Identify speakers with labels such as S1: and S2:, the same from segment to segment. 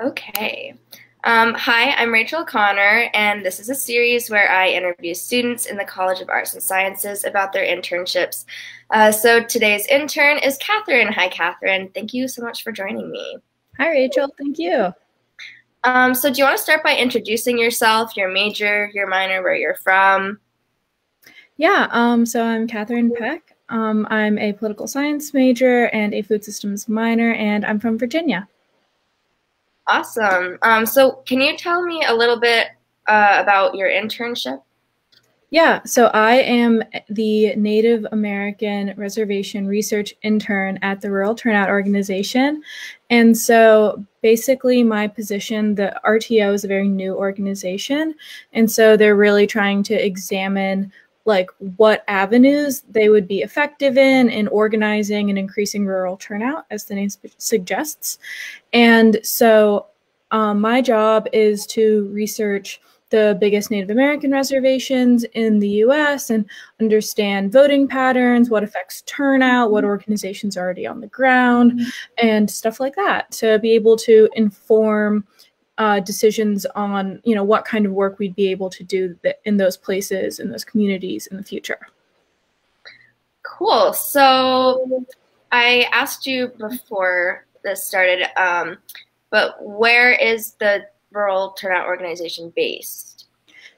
S1: Okay. Um, hi, I'm Rachel Conner, and this is a series where I interview students in the College of Arts and Sciences about their internships. Uh, so today's intern is Katherine. Hi, Katherine. Thank you so much for joining me.
S2: Hi, Rachel. Thank you.
S1: Um, so, do you want to start by introducing yourself, your major, your minor, where you're from?
S2: Yeah, um, so I'm Katherine Peck. Um, I'm a political science major and a food systems minor, and I'm from Virginia.
S1: Awesome. Um, so, can you tell me a little bit uh, about your internship?
S2: Yeah, so I am the Native American Reservation Research Intern at the Rural Turnout Organization. And so basically, my position, the RTO is a very new organization. And so they're really trying to examine like what avenues they would be effective in in organizing and increasing rural turnout, as the name suggests. And so um, my job is to research the biggest Native American reservations in the US and understand voting patterns, what affects turnout, what organizations are already on the ground, mm-hmm. and stuff like that to be able to inform uh, decisions on you know what kind of work we'd be able to do in those places in those communities in the future.
S1: Cool. So i asked you before this started um, but where is the rural turnout organization based?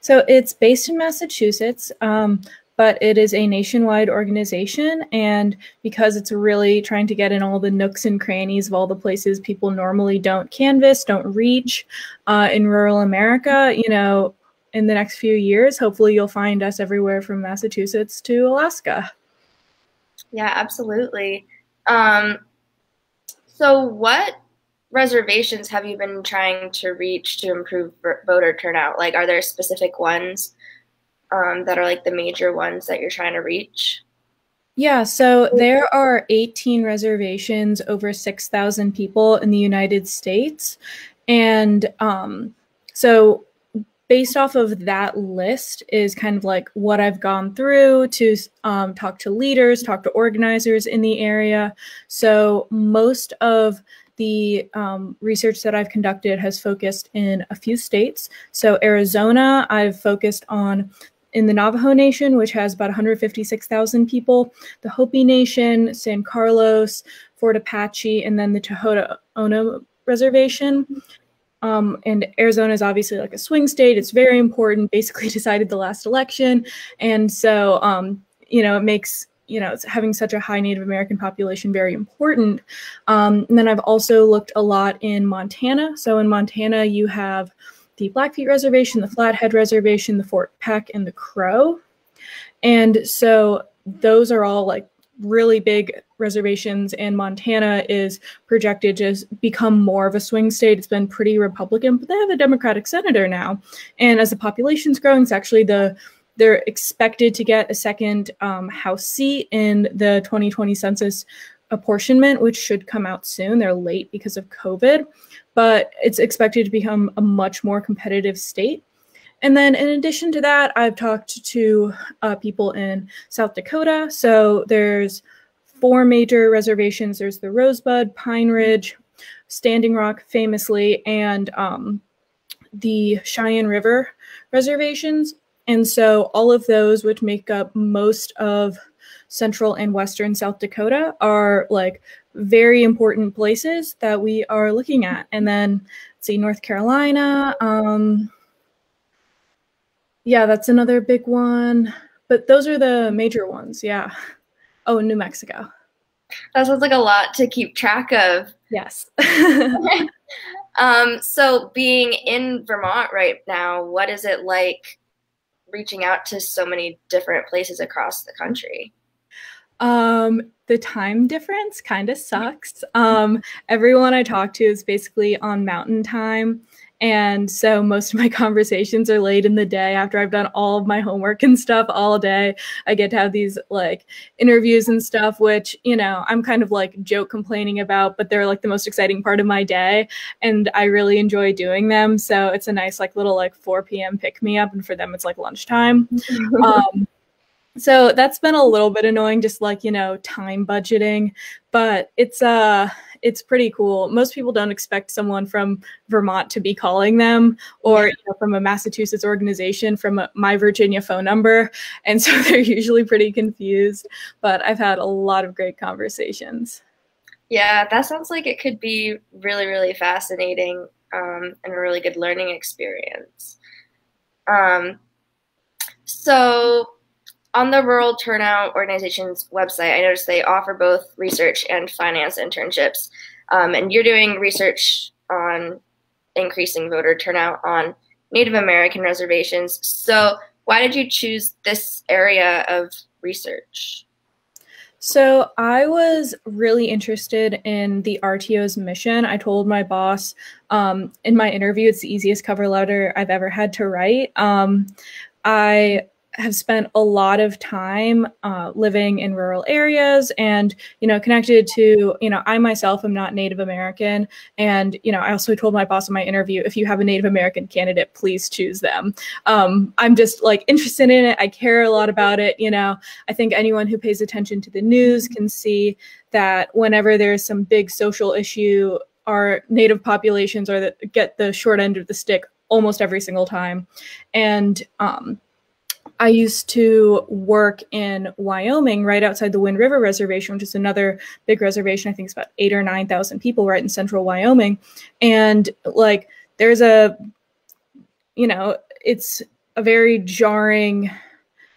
S2: So it's based in massachusetts. Um, but it is a nationwide organization. And because it's really trying to get in all the nooks and crannies of all the places people normally don't canvass, don't reach uh, in rural America, you know, in the next few years, hopefully you'll find us everywhere from Massachusetts to Alaska.
S1: Yeah, absolutely. Um, so, what reservations have you been trying to reach to improve voter turnout? Like, are there specific ones um, that are like the major ones that you're trying to reach?
S2: Yeah, so there are 18 reservations, over 6,000 people in the United States. And um, so, based off of that list, is kind of like what I've gone through to um, talk to leaders, talk to organizers in the area. So, most of the um, research that I've conducted has focused in a few states. So, Arizona, I've focused on in the Navajo Nation, which has about 156,000 people, the Hopi Nation, San Carlos, Fort Apache, and then the Tohono O'odham Reservation. Um, and Arizona is obviously like a swing state. It's very important, basically decided the last election. And so, um, you know, it makes, you know, it's having such a high Native American population very important. Um, and then I've also looked a lot in Montana. So in Montana, you have the Blackfeet Reservation, the Flathead Reservation, the Fort Peck, and the Crow. And so those are all like really big reservations, and Montana is projected to become more of a swing state. It's been pretty Republican, but they have a Democratic senator now. And as the population's growing, it's actually the they're expected to get a second um, House seat in the 2020 census apportionment, which should come out soon. They're late because of COVID but it's expected to become a much more competitive state. And then, in addition to that, I've talked to uh, people in South Dakota. So there's four major reservations there's the Rosebud, Pine Ridge, Standing Rock, famously, and um, the Cheyenne River reservations. And so all of those, which make up most of central and western South Dakota, are like very important places that we are looking at. And then, see, North Carolina. Um, yeah, that's another big one. But those are the major ones. Yeah. Oh, New Mexico.
S1: That sounds like a lot to keep track of.
S2: Yes.
S1: um, so, being in Vermont right now, what is it like reaching out to so many different places across the country?
S2: Um, the time difference kind of sucks. Um, everyone I talk to is basically on mountain time. And so most of my conversations are late in the day after I've done all of my homework and stuff all day. I get to have these like interviews and stuff, which, you know, I'm kind of like joke complaining about, but they're like the most exciting part of my day. And I really enjoy doing them. So it's a nice, like, little like 4 p.m. pick me up. And for them, it's like lunchtime. um, so that's been a little bit annoying just like you know time budgeting but it's uh it's pretty cool. Most people don't expect someone from Vermont to be calling them or you know, from a Massachusetts organization from a, my Virginia phone number. And so they're usually pretty confused. But I've had a lot of great conversations.
S1: Yeah, that sounds like it could be really, really fascinating um, and a really good learning experience. Um, so, on the Rural Turnout Organization's website, I noticed they offer both research and finance internships. Um, and you're doing research on increasing voter turnout on Native American reservations. So, why did you choose this area of research?
S2: So I was really interested in the RTO's mission. I told my boss um, in my interview, it's the easiest cover letter I've ever had to write. Um, I have spent a lot of time uh, living in rural areas and you know connected to you know i myself am not native american. And you know i also told my boss in my interview if you have a native american candidate please choose them. Um, i'm just like interested in it. I care a lot about it you know. I think anyone who pays attention to the news can see that whenever there's some big social issue our native populations are that get the short end of the stick almost every single time. And um, I used to work in Wyoming, right outside the Wind River Reservation, which is another big reservation. I think it's about eight or 9,000 people right in central Wyoming. And like, there's a, you know, it's a very jarring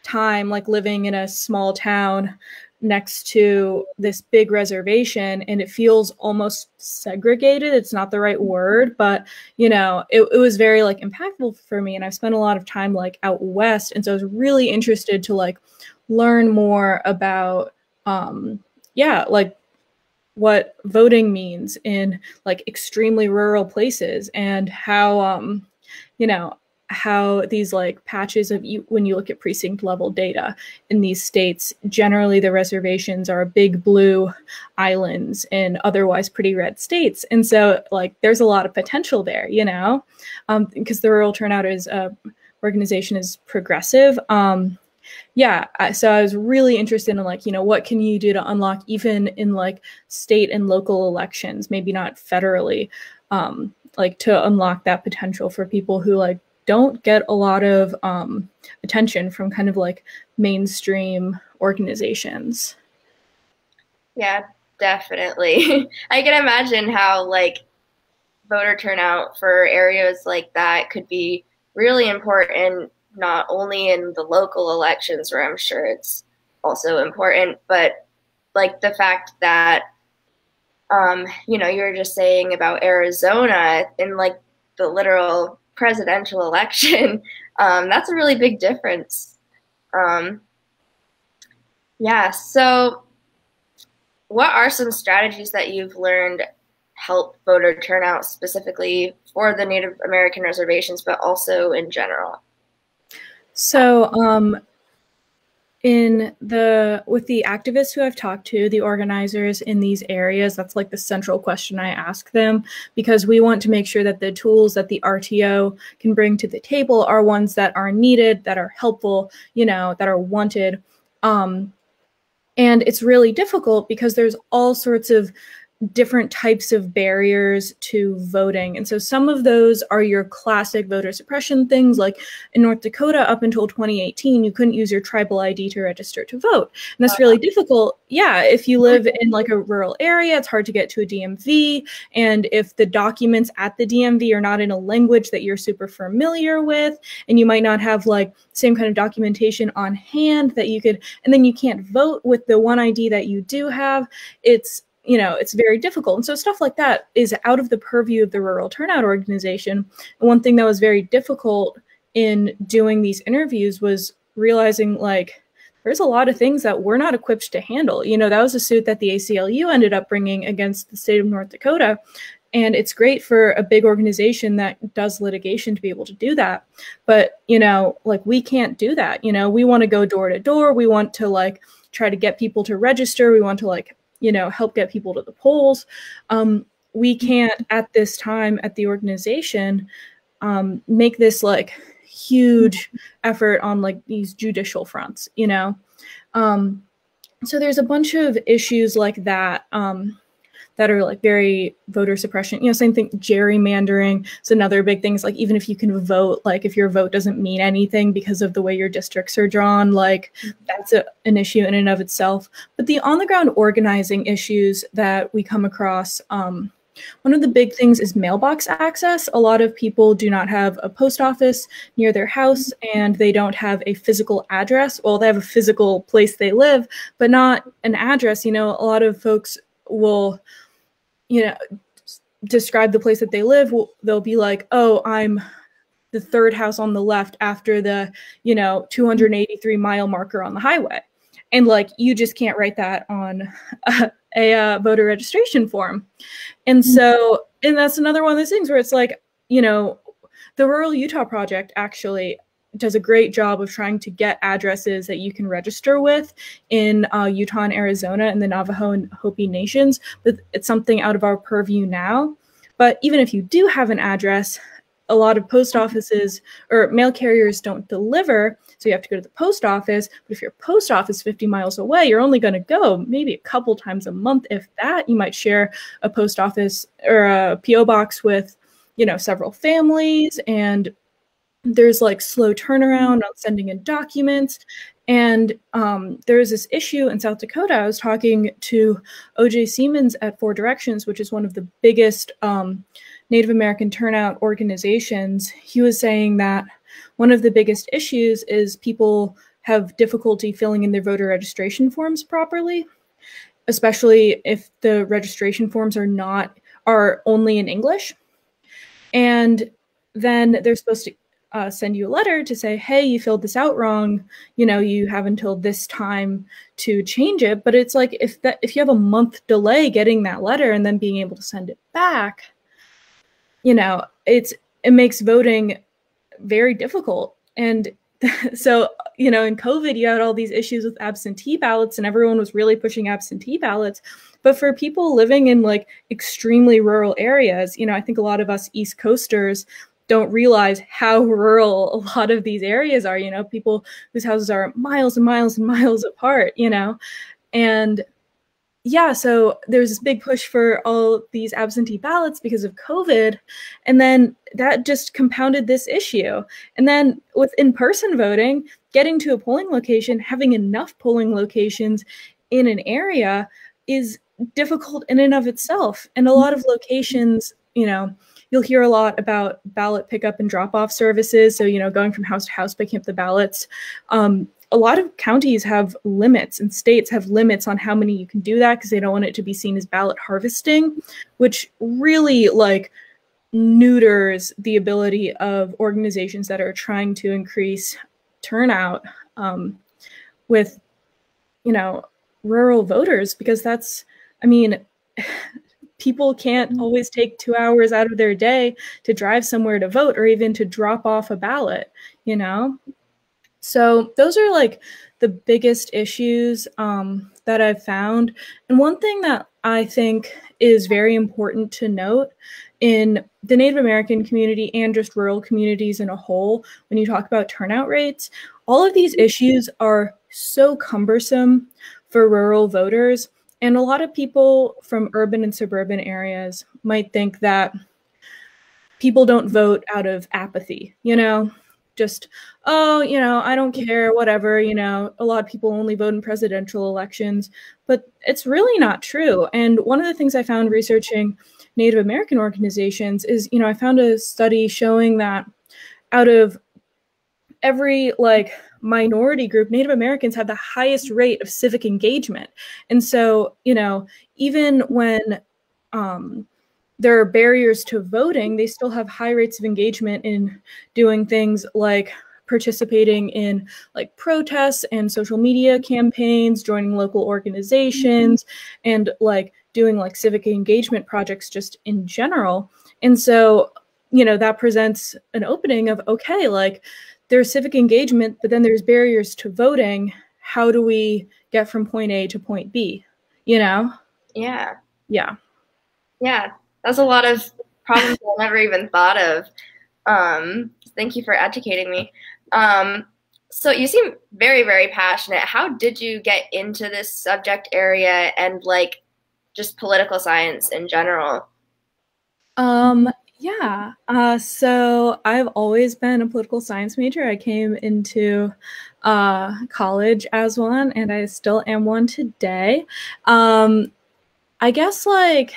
S2: time, like living in a small town next to this big reservation and it feels almost segregated. It's not the right word but you know it, it was very like impactful for me and i've spent a lot of time like out west and so i was really interested to like learn more about um yeah like what voting means in like extremely rural places and how um you know how these like patches of you when you look at precinct level data in these states generally the reservations are big blue islands in otherwise pretty red states. And so like there's a lot of potential there you know um, because the rural turnout is uh, organization is progressive. Um, yeah so i was really interested in like you know what can you do to unlock even in like state and local elections maybe not federally um, like to unlock that potential for people who like don't get a lot of um, attention from kind of like mainstream organizations.
S1: Yeah, definitely. I can imagine how like voter turnout for areas like that could be really important, not only in the local elections, where I'm sure it's also important, but like the fact that, um, you know, you were just saying about Arizona and like the literal presidential election, um, that's a really big difference. Um, yeah, so what are some strategies that you've learned help voter turnout specifically for the Native American reservations, but also in general?
S2: So, um, in the with the activists who I've talked to, the organizers in these areas, that's like the central question I ask them because we want to make sure that the tools that the RTO can bring to the table are ones that are needed, that are helpful, you know, that are wanted. Um, and it's really difficult because there's all sorts of different types of barriers to voting. And so some of those are your classic voter suppression things, like in North Dakota, up until 2018, you couldn't use your tribal ID to register to vote. And that's really uh-huh. difficult. Yeah, if you live in like a rural area, it's hard to get to a DMV. And if the documents at the DMV are not in a language that you're super familiar with, and you might not have like same kind of documentation on hand that you could, and then you can't vote with the one ID that you do have, it's you know, it's very difficult. And so stuff like that is out of the purview of the Rural Turnout Organization. And one thing that was very difficult in doing these interviews was realizing like there's a lot of things that we're not equipped to handle. You know, that was a suit that the ACLU ended up bringing against the state of North Dakota. And it's great for a big organization that does litigation to be able to do that. But, you know, like we can't do that. You know, we want to go door to door. We want to like try to get people to register. We want to like you know help get people to the polls. Um, we can't at this time at the organization um, make this like huge effort on like these judicial fronts you know? Um, so there's a bunch of issues like that um, that are like very voter suppression. You know, same thing, gerrymandering. So another big thing is like even if you can vote, like if your vote doesn't mean anything because of the way your districts are drawn, like that's a, an issue in and of itself. But the on the ground organizing issues that we come across. Um, one of the big things is mailbox access. A lot of people do not have a post office near their house and they don't have a physical address. Well, they have a physical place they live, but not an address. You know, a lot of folks will, you know, describe the place that they live. They'll be like, oh, I'm the third house on the left after the, you know, 283 mile marker on the highway. And like, you just can't write that on a, a uh, voter registration form. And mm-hmm. so, and that's another one of those things where it's like, you know, the Rural Utah Project actually does a great job of trying to get addresses that you can register with in uh, Utah and Arizona and the Navajo and Hopi nations. But it's something out of our purview now. But even if you do have an address, a lot of post offices or mail carriers don't deliver. So you have to go to the post office. But if your post office is 50 miles away, you're only going to go maybe a couple times a month. If that, you might share a post office or a PO box with, you know, several families. And there's like slow turnaround on sending in documents. And um, there is this issue in South Dakota. I was talking to OJ Semans at Four Directions, which is one of the biggest um, Native American turnout organizations. He was saying that one of the biggest issues is people have difficulty filling in their voter registration forms properly, especially if the registration forms are not are only in English. And then they're supposed to uh, send you a letter to say, hey, you filled this out wrong. You know, you have until this time to change it. But it's like if that if you have a month delay getting that letter and then being able to send it back, you know, it's it makes voting very difficult. And so, you know, in COVID, you had all these issues with absentee ballots, and everyone was really pushing absentee ballots. But for people living in like extremely rural areas, you know, I think a lot of us East Coasters don't realize how rural a lot of these areas are, you know, people whose houses are miles and miles and miles apart, you know. And yeah, so there's this big push for all these absentee ballots because of COVID. And then that just compounded this issue. And then with in person voting, getting to a polling location, having enough polling locations in an area is difficult in and of itself. And a lot of mm-hmm. locations, you know, you'll hear a lot about ballot pickup and drop off services. So, you know, going from house to house, picking up the ballots. Um, a lot of counties have limits and states have limits on how many you can do that because they don't want it to be seen as ballot harvesting, which really like neuters the ability of organizations that are trying to increase turnout um, with, you know, rural voters because that's, I mean, people can't always take two hours out of their day to drive somewhere to vote or even to drop off a ballot, you know? So those are like the biggest issues um, that I've found. And one thing that I think is very important to note in the Native American community and just rural communities in a whole, when you talk about turnout rates, all of these issues are so cumbersome for rural voters. And a lot of people from urban and suburban areas might think that people don't vote out of apathy, you know? just oh you know i don't care whatever you know a lot of people only vote in presidential elections but it's really not true and one of the things i found researching native american organizations is you know i found a study showing that out of every like minority group native americans have the highest rate of civic engagement and so you know even when um there are barriers to voting, they still have high rates of engagement in doing things like participating in like protests and social media campaigns, joining local organizations, and like doing like civic engagement projects just in general. And so, you know, that presents an opening of okay, like there's civic engagement, but then there's barriers to voting. How do we get from point A to point B? You know?
S1: Yeah.
S2: Yeah.
S1: Yeah. That's a lot of problems I never even thought of. Um, thank you for educating me. Um, so you seem very, very passionate. How did you get into this subject area and like just political science in general?
S2: Um, yeah. Uh, so I've always been a political science major. I came into uh, college as one, and I still am one today. Um, I guess, like,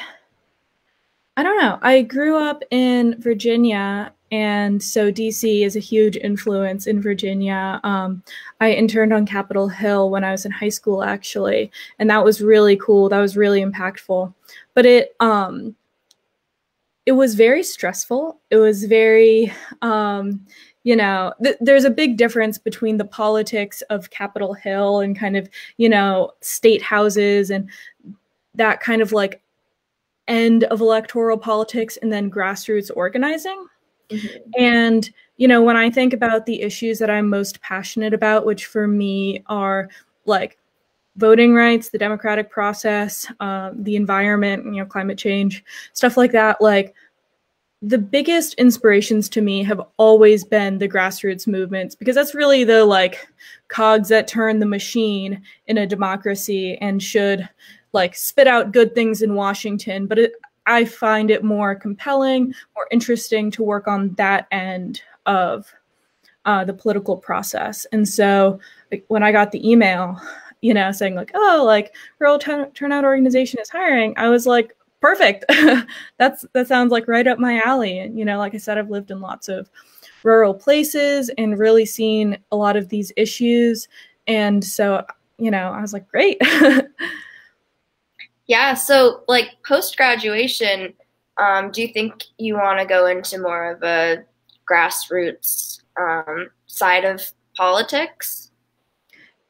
S2: I don't know. I grew up in Virginia, and so DC is a huge influence in Virginia. Um, I interned on Capitol Hill when I was in high school, actually, and that was really cool. That was really impactful. But it, um, it was very stressful. It was very, um, you know, th- there's a big difference between the politics of Capitol Hill and kind of, you know, state houses and that kind of like end of electoral politics and then grassroots organizing. Mm-hmm. And, you know, when I think about the issues that I'm most passionate about, which for me are like voting rights, the democratic process, uh, the environment, you know, climate change, stuff like that, like the biggest inspirations to me have always been the grassroots movements because that's really the like cogs that turn the machine in a democracy and should like spit out good things in Washington, but it, I find it more compelling, more interesting to work on that end of uh, the political process. And so like, when I got the email, you know, saying like, oh, like rural turnout organization is hiring, I was like, perfect. That's that sounds like right up my alley. And you know, like I said, I've lived in lots of rural places and really seen a lot of these issues. And so, you know, I was like, great.
S1: Yeah. So, like post graduation, um, do you think you want to go into more of a grassroots um, side of politics?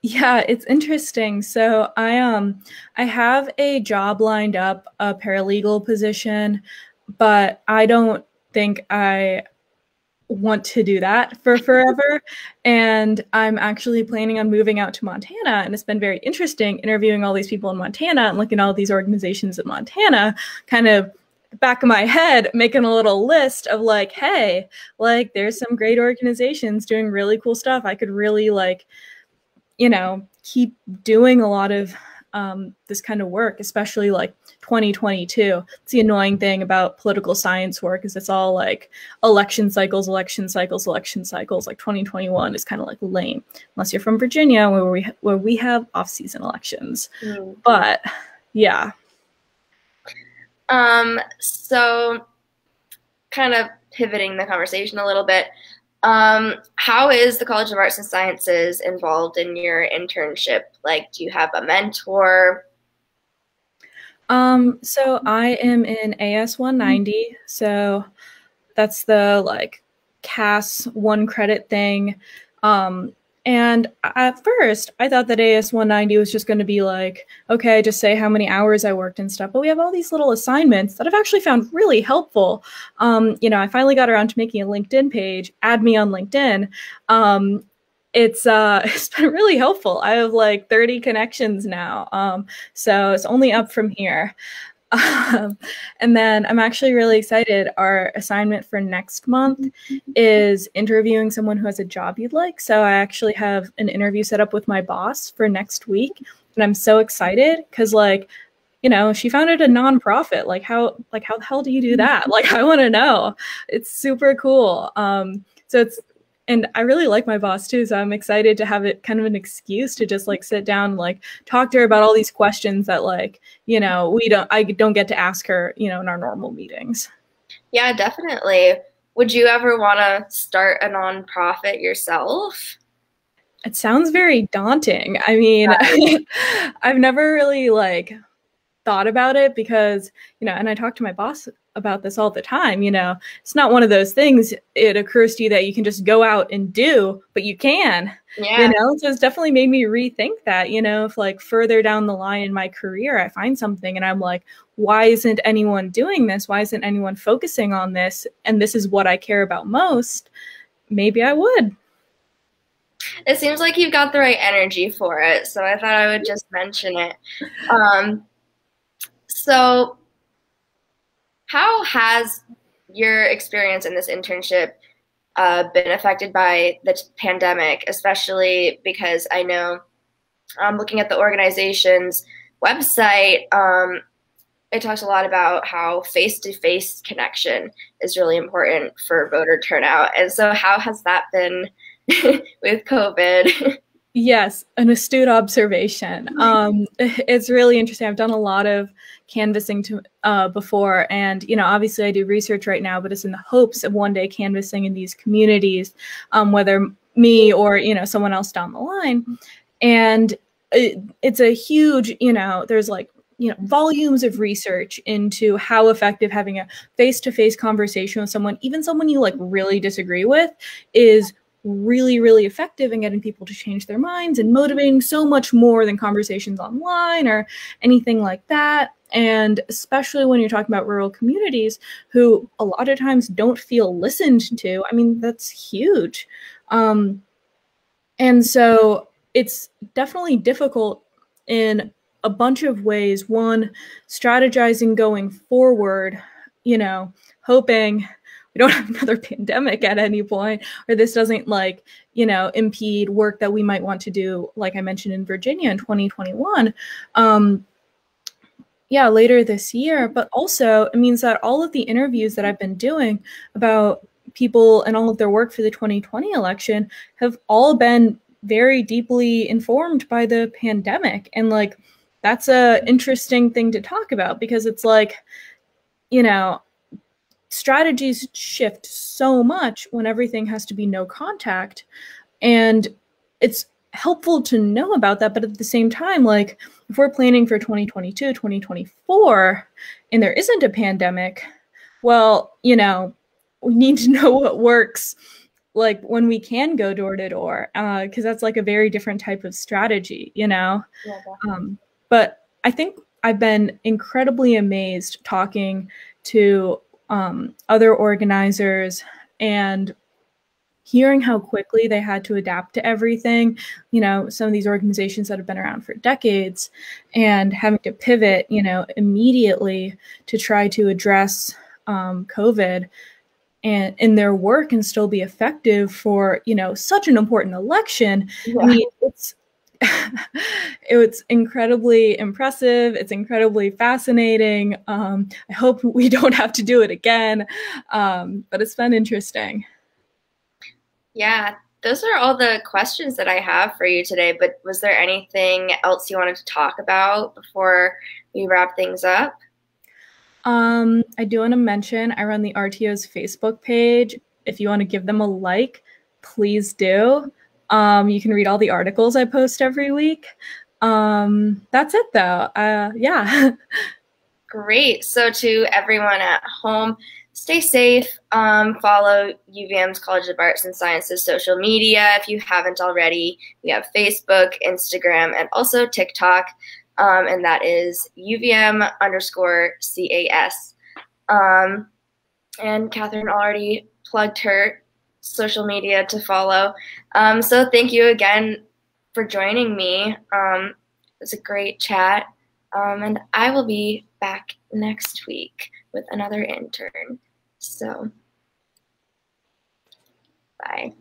S2: Yeah, it's interesting. So I um I have a job lined up, a paralegal position, but I don't think I want to do that for forever. and I'm actually planning on moving out to Montana. And it's been very interesting interviewing all these people in Montana and looking at all these organizations in Montana, kind of back of my head making a little list of like hey like there's some great organizations doing really cool stuff i could really like you know keep doing a lot of um, this kind of work, especially like 2022. It's the annoying thing about political science work is it's all like election cycles, election cycles, election cycles. Like 2021 is kind of like lame, unless you're from Virginia where we where we have off-season elections. Mm. But yeah.
S1: Um. So, kind of pivoting the conversation a little bit. Um, how is the College of Arts and Sciences involved in your internship? Like, do you have a mentor?
S2: Um, so I am in AS 190. So that's the like CAS one credit thing. Um, and at first, I thought that AS 190 was just going to be like, okay, just say how many hours I worked and stuff. But we have all these little assignments that I've actually found really helpful. Um, you know, I finally got around to making a LinkedIn page. Add me on LinkedIn. Um, it's uh, it's been really helpful. I have like 30 connections now. Um, so it's only up from here. Um, and then I'm actually really excited. Our assignment for next month is interviewing someone who has a job you'd like. So I actually have an interview set up with my boss for next week. And I'm so excited because, like, you know, she founded a nonprofit. Like, how, like, how the hell do you do that? Like, I want to know. It's super cool. Um, so it's and I really like my boss too, so I'm excited to have it kind of an excuse to just like sit down and like talk to her about all these questions that like, you know, we don't I don't get to ask her, you know, in our normal meetings.
S1: Yeah, definitely. Would you ever want to start a nonprofit yourself?
S2: It sounds very daunting. I mean, yeah. I've never really like thought about it because, you know, and I talk to my boss about this all the time. You know, it's not one of those things it occurs to you that you can just go out and do, but you can. Yeah. You know, so it's definitely made me rethink that. You know, if like further down the line in my career, I find something and I'm like, why isn't anyone doing this? Why isn't anyone focusing on this? And this is what I care about most. Maybe I would.
S1: It seems like you've got the right energy for it, so I thought I would just mention it. Um, so how has your experience in this internship uh, been affected by the pandemic, especially because I know um, looking at the organization's website, um, it talks a lot about how face-to-face connection is really important for voter turnout. And so, how has that been with COVID?
S2: Yes, an astute observation. Um, it's really interesting. I've done a lot of canvassing to, uh, before, and you know, obviously, I do research right now, but it's in the hopes of one day canvassing in these communities, um, whether me or you know someone else down the line. And it, it's a huge, you know, there's like you know volumes of research into how effective having a face-to-face conversation with someone even someone you like really disagree with is really, really effective in getting people to change their minds and motivating so much more than conversations online or anything like that. And especially when you're talking about rural communities who a lot of times don't feel listened to, I mean, that's huge. Um, and so it's definitely difficult in a bunch of ways. One, strategizing going forward, you know, hoping we don't have another pandemic at any point or this doesn't like you know impede work that we might want to do like i mentioned in virginia in 2021 um, yeah later this year. But also it means that all of the interviews that i've been doing about people and all of their work for the 2020 election have all been very deeply informed by the pandemic. And like that's a interesting thing to talk about because it's like you know strategies shift so much when everything has to be no contact. And it's helpful to know about that. But at the same time, like if we're planning for 2022, 2024, and there isn't a pandemic, well, you know, we need to know what works like when we can go door to door because uh, that's like a very different type of strategy you know yeah, um, but i think i've been incredibly amazed talking to um, other organizers and hearing how quickly they had to adapt to everything you know some of these organizations that have been around for decades and having to pivot you know immediately to try to address um, covid and in their work and still be effective for you know such an important election yeah. i mean it's it's incredibly impressive. It's incredibly fascinating. Um, I hope we don't have to do it again, um, but it's been interesting.
S1: Yeah, those are all the questions that I have for you today. But was there anything else you wanted to talk about before we wrap things up?
S2: Um, I do want to mention I run the RTO's Facebook page. If you want to give them a like, please do. Um, you can read all the articles I post every week. Um, that's it though. Uh, yeah.
S1: Great. So to everyone at home, stay safe. Um, follow UVM's College of Arts and Sciences social media if you haven't already. We have Facebook, Instagram, and also TikTok. Um, and that is UVM underscore CAS. Um, and Katherine already plugged her social media to follow. Um, so thank you again for joining me. Um, it was a great chat. Um, and I will be back next week with another intern. So, bye.